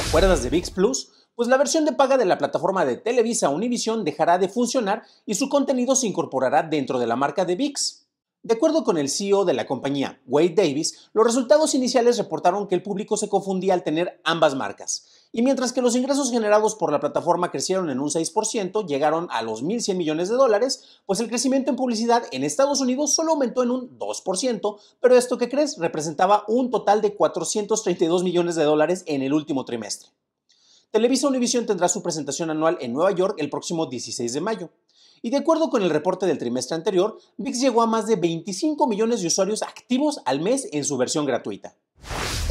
¿Te acuerdas de VIX Plus? Pues la versión de paga de la plataforma de Televisa Univision dejará de funcionar y su contenido se incorporará dentro de la marca de VIX. De acuerdo con el CEO de la compañía, Wade Davis, los resultados iniciales reportaron que el público se confundía al tener ambas marcas. Y mientras que los ingresos generados por la plataforma crecieron en un 6%, llegaron a los 1.100 millones de dólares, pues el crecimiento en publicidad en Estados Unidos solo aumentó en un 2%, pero esto que crees representaba un total de 432 millones de dólares en el último trimestre. Televisa Univision tendrá su presentación anual en Nueva York el próximo 16 de mayo. Y de acuerdo con el reporte del trimestre anterior, VIX llegó a más de 25 millones de usuarios activos al mes en su versión gratuita.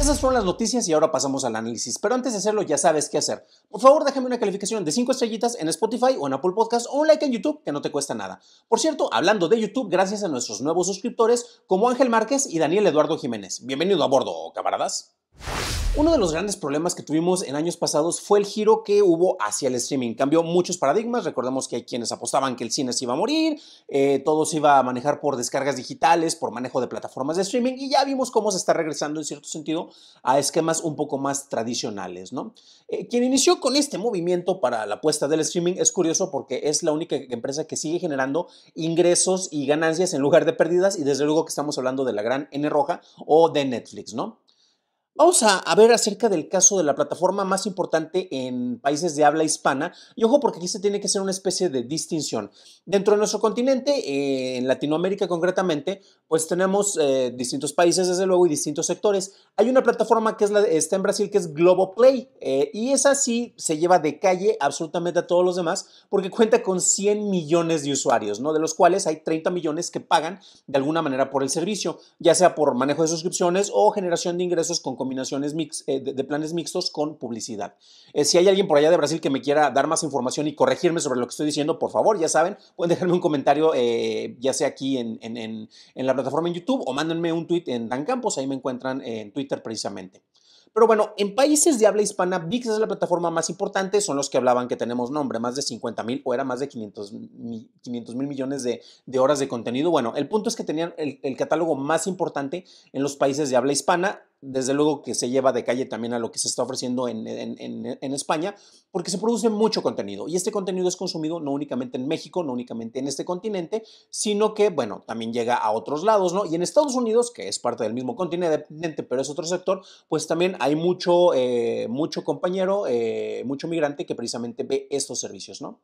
Esas fueron las noticias y ahora pasamos al análisis. Pero antes de hacerlo ya sabes qué hacer. Por favor, déjame una calificación de 5 estrellitas en Spotify o en Apple Podcast o un like en YouTube que no te cuesta nada. Por cierto, hablando de YouTube, gracias a nuestros nuevos suscriptores como Ángel Márquez y Daniel Eduardo Jiménez. Bienvenido a bordo, camaradas. Uno de los grandes problemas que tuvimos en años pasados fue el giro que hubo hacia el streaming. Cambió muchos paradigmas. Recordemos que hay quienes apostaban que el cine se iba a morir, eh, todo se iba a manejar por descargas digitales, por manejo de plataformas de streaming y ya vimos cómo se está regresando en cierto sentido a esquemas un poco más tradicionales. ¿no? Eh, quien inició con este movimiento para la apuesta del streaming es curioso porque es la única empresa que sigue generando ingresos y ganancias en lugar de pérdidas y desde luego que estamos hablando de la gran N roja o de Netflix, ¿no? Vamos a, ver acerca del caso de la plataforma más importante en países de habla hispana. Y ojo, porque aquí se tiene que hacer una especie de distinción. Dentro de nuestro continente, eh, en Latinoamérica concretamente, pues tenemos eh, distintos países, desde luego, y distintos sectores. Hay una plataforma que es la, está en Brasil, que es Globoplay. Eh, y esa sí se lleva de calle absolutamente a todos los demás, porque cuenta con 100 millones de usuarios, ¿no? De los cuales hay 30 millones que pagan de alguna manera por el servicio, ya sea por manejo de suscripciones o generación de ingresos con combinaciones mix, eh, de, planes mixtos con publicidad. Eh, si hay alguien por allá de Brasil que me quiera dar más información y corregirme sobre lo que estoy diciendo, por favor, ya saben, pueden dejarme un comentario, eh, ya sea aquí en, en, la plataforma en YouTube o mándenme un tweet en Dan Campos, ahí me encuentran en Twitter precisamente. Pero bueno, en países de habla hispana, VIX es la plataforma más importante, son los que hablaban que tenemos nombre, más de 50 mil o era más de 500 mil millones de, horas de contenido. Bueno, el punto es que tenían el catálogo más importante en los países de habla hispana desde luego que se lleva de calle también a lo que se está ofreciendo en, España, porque se produce mucho contenido y este contenido es consumido no únicamente en México, no únicamente en este continente, sino que, bueno, también llega a otros lados, ¿no? Y en Estados Unidos, que es parte del mismo continente, pero es otro sector, pues también hay mucho, eh, mucho compañero, eh, mucho migrante que precisamente ve estos servicios, ¿no?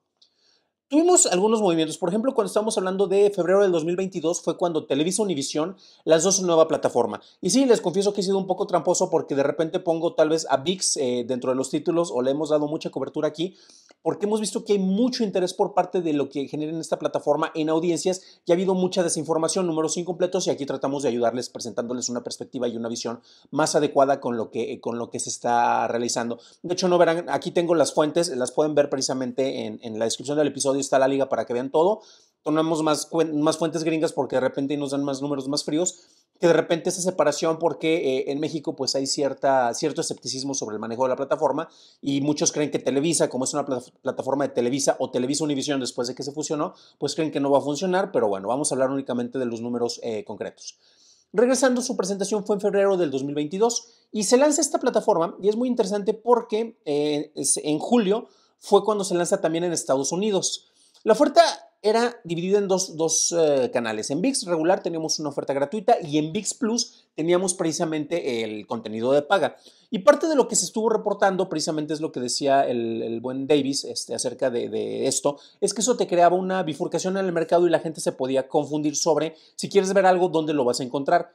Tuvimos algunos movimientos. Por ejemplo, cuando estábamos hablando de febrero del 2022 fue cuando Televisa Univision lanzó su nueva plataforma. Y sí, les confieso que he sido un poco tramposo porque de repente pongo tal vez a VIX eh, dentro de los títulos o le hemos dado mucha cobertura aquí porque hemos visto que hay mucho interés por parte de lo que genera en esta plataforma en audiencias y ha habido mucha desinformación, números incompletos y aquí tratamos de ayudarles presentándoles una perspectiva y una visión más adecuada con lo que, con lo que se está realizando. De hecho, no verán, aquí tengo las fuentes, las pueden ver precisamente en, en la descripción del episodio está la liga para que vean todo. Tomamos más, más fuentes gringas porque de repente nos dan más números más fríos, que de repente esa separación porque eh, en México pues hay cierta, cierto escepticismo sobre el manejo de la plataforma y muchos creen que Televisa, como es una plataforma de Televisa o Televisa Univision después de que se fusionó, pues creen que no va a funcionar, pero bueno, vamos a hablar únicamente de los números eh, concretos. Regresando, su presentación fue en febrero del 2022 y se lanza esta plataforma y es muy interesante porque eh, en julio fue cuando se lanza también en Estados Unidos. La oferta era dividida en dos, eh, canales. En VIX regular teníamos una oferta gratuita y en VIX Plus teníamos precisamente el contenido de paga. Y parte de lo que se estuvo reportando, precisamente es lo que decía el, buen Davis este, acerca de, de, esto, es que eso te creaba una bifurcación en el mercado y la gente se podía confundir sobre si quieres ver algo, dónde lo vas a encontrar.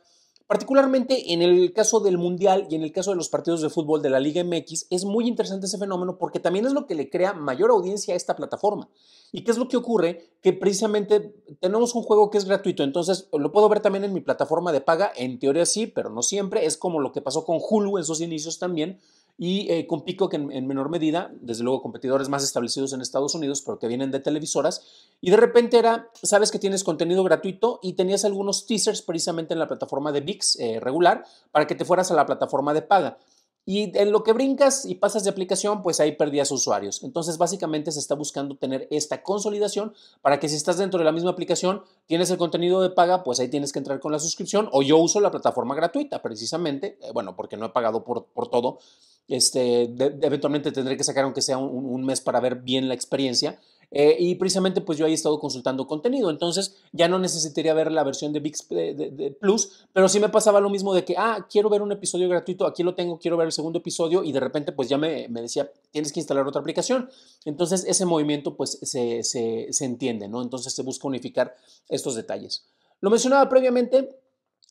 Particularmente en el caso del Mundial y en el caso de los partidos de fútbol de la Liga MX, es muy interesante ese fenómeno porque también es lo que le crea mayor audiencia a esta plataforma. ¿Y qué es lo que ocurre? Que precisamente tenemos un juego que es gratuito, entonces lo puedo ver también en mi plataforma de paga, en teoría sí, pero no siempre, es como lo que pasó con Hulu en sus inicios también, y eh, con Pico, que en, menor medida, desde luego competidores más establecidos en Estados Unidos, pero que vienen de televisoras, y de repente era, sabes que tienes contenido gratuito y tenías algunos teasers precisamente en la plataforma de VIX eh, regular para que te fueras a la plataforma de paga. Y en lo que brincas y pasas de aplicación, pues ahí perdías usuarios. Entonces, básicamente se está buscando tener esta consolidación para que si estás dentro de la misma aplicación, tienes el contenido de paga, pues ahí tienes que entrar con la suscripción. O yo uso la plataforma gratuita, precisamente, eh, bueno, porque no he pagado por, por todo. Este, eventualmente tendré que sacar aunque sea un mes para ver bien la experiencia eh, y precisamente pues yo ahí he estado consultando contenido, entonces ya no necesitaría ver la versión de VIX de, Plus, pero sí me pasaba lo mismo de que, ah, quiero ver un episodio gratuito, aquí lo tengo, quiero ver el segundo episodio y de repente pues ya me, me decía, tienes que instalar otra aplicación. Entonces ese movimiento pues se, se, se entiende, ¿no? Entonces se busca unificar estos detalles. Lo mencionaba previamente,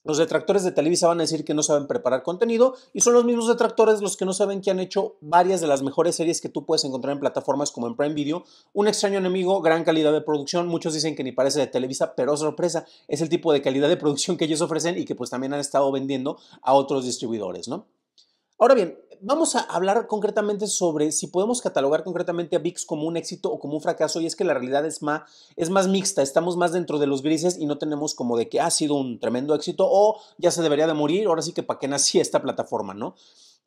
los detractores de Televisa van a decir que no saben preparar contenido y son los mismos detractores los que no saben que han hecho varias de las mejores series que tú puedes encontrar en plataformas como en Prime Video. Un extraño enemigo, gran calidad de producción. Muchos dicen que ni parece de Televisa, pero sorpresa, es el tipo de calidad de producción que ellos ofrecen y que pues también han estado vendiendo a otros distribuidores, ¿no? Ahora bien, vamos a hablar concretamente sobre si podemos catalogar concretamente a VIX como un éxito o como un fracaso y es que la realidad es más, es más mixta, estamos más dentro de los grises y no tenemos como de que ha sido un tremendo éxito o ya se debería de morir, ahora sí que para qué nací esta plataforma, ¿no?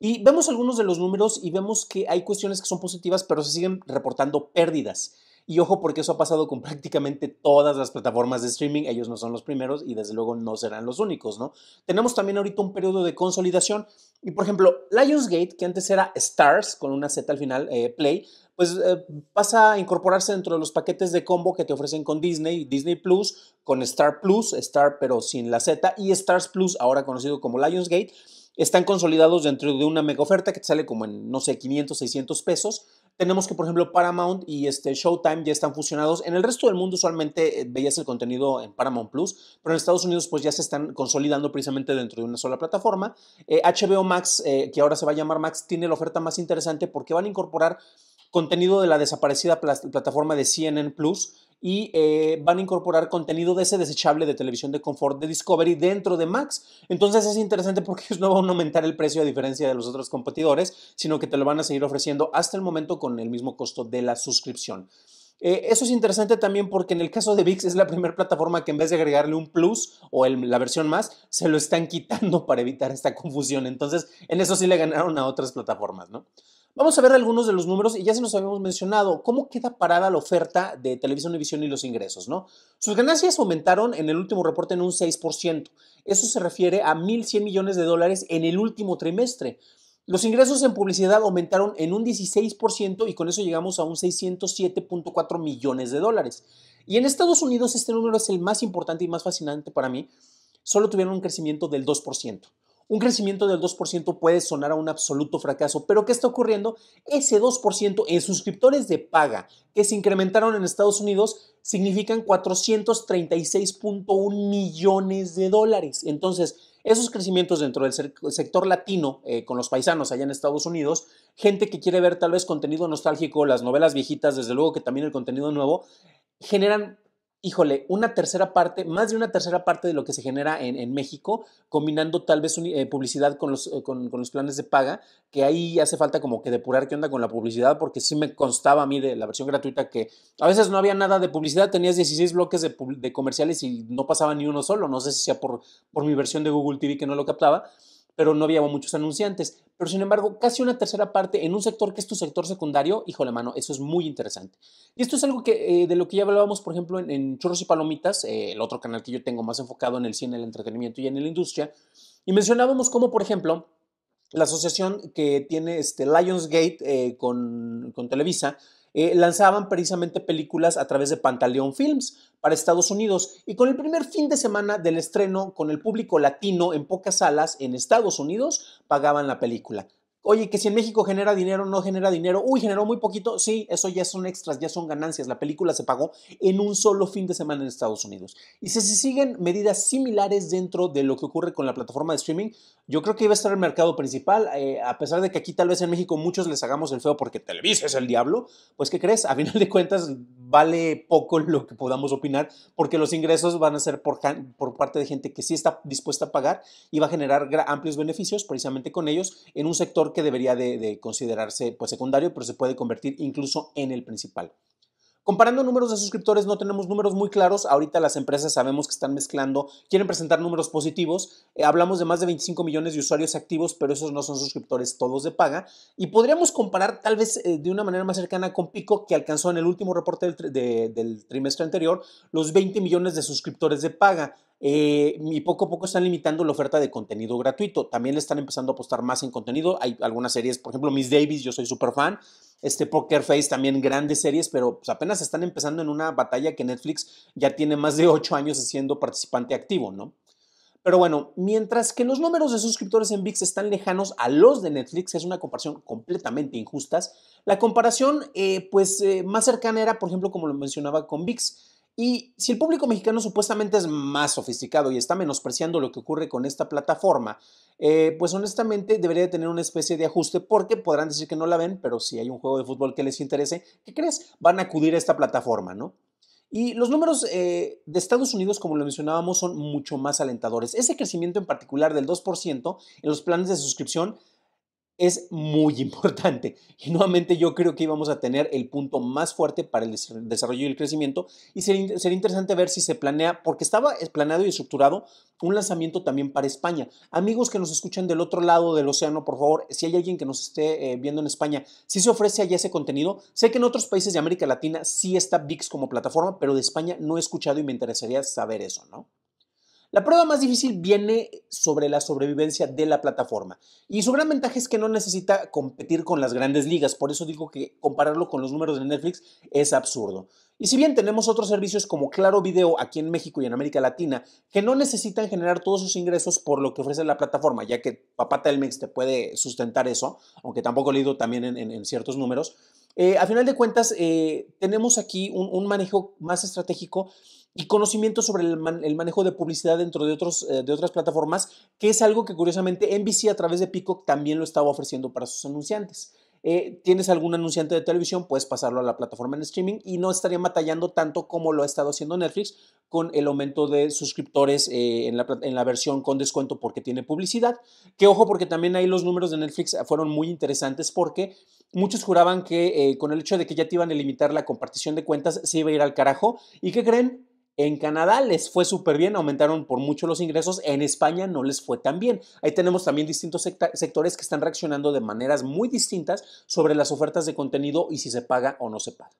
Y vemos algunos de los números y vemos que hay cuestiones que son positivas, pero se siguen reportando pérdidas. Y ojo porque eso ha pasado con prácticamente todas las plataformas de streaming, ellos no son los primeros y desde luego no serán los únicos, ¿no? Tenemos también ahorita un periodo de consolidación y por ejemplo, Lionsgate, que antes era Stars con una Z al final, eh, Play, pues eh, pasa a incorporarse dentro de los paquetes de combo que te ofrecen con Disney, Disney Plus, con Star Plus, Star pero sin la Z, y Stars Plus, ahora conocido como Lionsgate, están consolidados dentro de una mega oferta que te sale como en, no sé, 500, 600 pesos. Tenemos que, por ejemplo, Paramount y este Showtime ya están fusionados. En el resto del mundo usualmente eh, veías el contenido en Paramount Plus, pero en Estados Unidos pues ya se están consolidando precisamente dentro de una sola plataforma. HBO eh, Max, eh, que ahora se va a llamar Max, tiene la oferta más interesante porque van a incorporar contenido de la desaparecida plataforma de CNN Plus y eh, van a incorporar contenido de ese desechable de televisión de confort de Discovery dentro de Max. Entonces es interesante porque no van a aumentar el precio a diferencia de los otros competidores, sino que te lo van a seguir ofreciendo hasta el momento con el mismo costo de la suscripción. Eh, eso es interesante también porque en el caso de VIX es la primera plataforma que en vez de agregarle un plus o la versión más, se lo están quitando para evitar esta confusión. Entonces, en eso sí le ganaron a otras plataformas, ¿no? Vamos a ver algunos de los números y ya se nos habíamos mencionado cómo queda parada la oferta de Televisión Univisión y los ingresos, ¿no? Sus ganancias aumentaron en el último reporte en un 6%. Eso se refiere a 1.100 millones de dólares en el último trimestre. Los ingresos en publicidad aumentaron en un 16% y con eso llegamos a un 607.4 millones de dólares. Y en Estados Unidos este número es el más importante y más fascinante para mí. Solo tuvieron un crecimiento del 2%. Un crecimiento del 2% puede sonar a un absoluto fracaso, pero ¿qué está ocurriendo? Ese 2% en suscriptores de paga que se incrementaron en Estados Unidos significan 436.1 millones de dólares. Entonces, esos crecimientos dentro del sector latino, eh, con los paisanos allá en Estados Unidos, gente que quiere ver tal vez contenido nostálgico, las novelas viejitas, desde luego que también el contenido nuevo, generan híjole, una tercera parte, más de una tercera parte de lo que se genera en, México, combinando tal vez eh, publicidad con los, eh, con, los, planes de paga, que ahí hace falta como que depurar qué onda con la publicidad, porque sí me constaba a mí de la versión gratuita que a veces no había nada de publicidad, tenías 16 bloques de, de comerciales y no pasaba ni uno solo, no sé si sea por, por mi versión de Google TV que no lo captaba, pero no había muchos anunciantes. Pero sin embargo, casi una tercera parte en un sector que es tu sector secundario, híjole mano, eso es muy interesante. Y esto es algo que, eh, de lo que ya hablábamos, por ejemplo, en, Churros y Palomitas, eh, el otro canal que yo tengo más enfocado en el cine, el entretenimiento y en la industria. Y mencionábamos cómo, por ejemplo, la asociación que tiene este Lionsgate eh, con, con Televisa, eh, lanzaban precisamente películas a través de Pantaleón Films para Estados Unidos y con el primer fin de semana del estreno con el público latino en pocas salas en Estados Unidos pagaban la película. Oye, que si en México genera dinero, no genera dinero. Uy, generó muy poquito. Sí, eso ya son extras, ya son ganancias. La película se pagó en un solo fin de semana en Estados Unidos. Y si se siguen medidas similares dentro de lo que ocurre con la plataforma de streaming, yo creo que iba a estar el mercado principal. Eh, a pesar de que aquí tal vez en México muchos les hagamos el feo porque Televisa es el diablo, pues ¿qué crees? A final de cuentas vale poco lo que podamos opinar porque los ingresos van a ser por, por parte de gente que sí está dispuesta a pagar y va a generar amplios beneficios precisamente con ellos en un sector que debería de, considerarse pues, secundario, pero se puede convertir incluso en el principal. Comparando números de suscriptores no tenemos números muy claros. Ahorita las empresas sabemos que están mezclando, quieren presentar números positivos. Eh, hablamos de más de 25 millones de usuarios activos, pero esos no son suscriptores todos de paga. Y podríamos comparar tal vez eh, de una manera más cercana con Pico, que alcanzó en el último reporte del, trimestre anterior los 20 millones de suscriptores de paga. Eh, y poco a poco están limitando la oferta de contenido gratuito. También le están empezando a apostar más en contenido. Hay algunas series, por ejemplo, Miss Davis, yo soy súper fan este Poker Face, también grandes series, pero pues, apenas están empezando en una batalla que Netflix ya tiene más de ocho años siendo participante activo, ¿no? Pero bueno, mientras que los números de suscriptores en VIX están lejanos a los de Netflix, es una comparación completamente injusta, la comparación eh, pues eh, más cercana era, por ejemplo, como lo mencionaba con VIX, y si el público mexicano supuestamente es más sofisticado y está menospreciando lo que ocurre con esta plataforma, eh, pues honestamente debería tener una especie de ajuste porque podrán decir que no la ven, pero si hay un juego de fútbol que les interese, ¿qué crees? Van a acudir a esta plataforma, ¿no? Y los números eh, de Estados Unidos, como lo mencionábamos, son mucho más alentadores. Ese crecimiento en particular del 2% en los planes de suscripción es muy importante. Y nuevamente yo creo que íbamos a tener el punto más fuerte para el desarrollo y el crecimiento. Y sería, interesante ver si se planea, porque estaba planeado y estructurado un lanzamiento también para España. Amigos que nos escuchan del otro lado del océano, por favor, si hay alguien que nos esté eh, viendo en España, si se ofrece allá ese contenido. Sé que en otros países de América Latina sí está VIX como plataforma, pero de España no he escuchado y me interesaría saber eso, ¿no? La prueba más difícil viene sobre la sobrevivencia de la plataforma y su gran ventaja es que no necesita competir con las grandes ligas, por eso digo que compararlo con los números de Netflix es absurdo. Y si bien tenemos otros servicios como Claro Video aquí en México y en América Latina que no necesitan generar todos sus ingresos por lo que ofrece la plataforma, ya que Papá Telmex te puede sustentar eso, aunque tampoco he leído también en, ciertos números, eh, a final de cuentas eh, tenemos aquí un manejo más estratégico y conocimiento sobre el, manejo de publicidad dentro de, otros, eh, de otras plataformas, que es algo que curiosamente NBC a través de Peacock también lo estaba ofreciendo para sus anunciantes. Eh, tienes algún anunciante de televisión, puedes pasarlo a la plataforma en streaming y no estaría batallando tanto como lo ha estado haciendo Netflix con el aumento de suscriptores eh, en, la, en, la, versión con descuento porque tiene publicidad. Que ojo, porque también ahí los números de Netflix fueron muy interesantes porque muchos juraban que con el hecho de que ya te iban a limitar la compartición de cuentas se iba a ir al carajo. ¿Y qué creen? En Canadá les fue súper bien, aumentaron por mucho los ingresos, en España no les fue tan bien. Ahí tenemos también distintos sectores que están reaccionando de maneras muy distintas sobre las ofertas de contenido y si se paga o no se paga.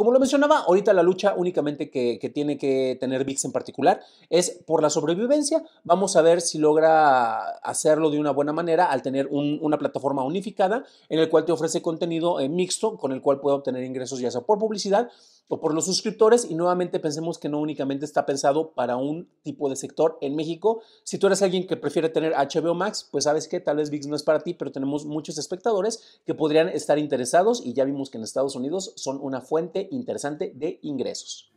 Como lo mencionaba, ahorita la lucha únicamente que, tiene que tener VIX en particular es por la sobrevivencia. Vamos a ver si logra hacerlo de una buena manera al tener una plataforma unificada en el cual te ofrece contenido eh, mixto con el cual puede obtener ingresos ya sea por publicidad o por los suscriptores y nuevamente pensemos que no únicamente está pensado para un tipo de sector en México. Si tú eres alguien que prefiere tener HBO Max, pues sabes que tal vez VIX no es para ti, pero tenemos muchos espectadores que podrían estar interesados y ya vimos que en Estados Unidos son una fuente interesante de ingresos.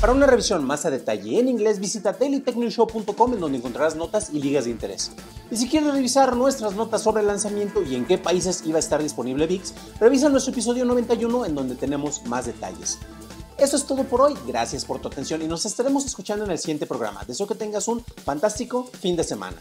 Para una revisión más a detalle en inglés, visita dailytechnewshow.com en donde encontrarás notas y ligas de interés. Y si quieres revisar nuestras notas sobre el lanzamiento y en qué países iba a estar disponible VIX, revisa nuestro episodio 91 en donde tenemos más detalles. Eso es todo por hoy, gracias por tu atención y nos estaremos escuchando en el siguiente programa. Deseo que tengas un fantástico fin de semana.